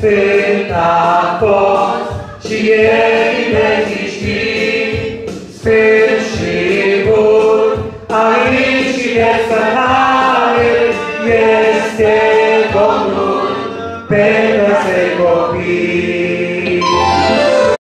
feita forte e inexistir, ser chegou a este essa e este dono.